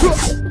Huh.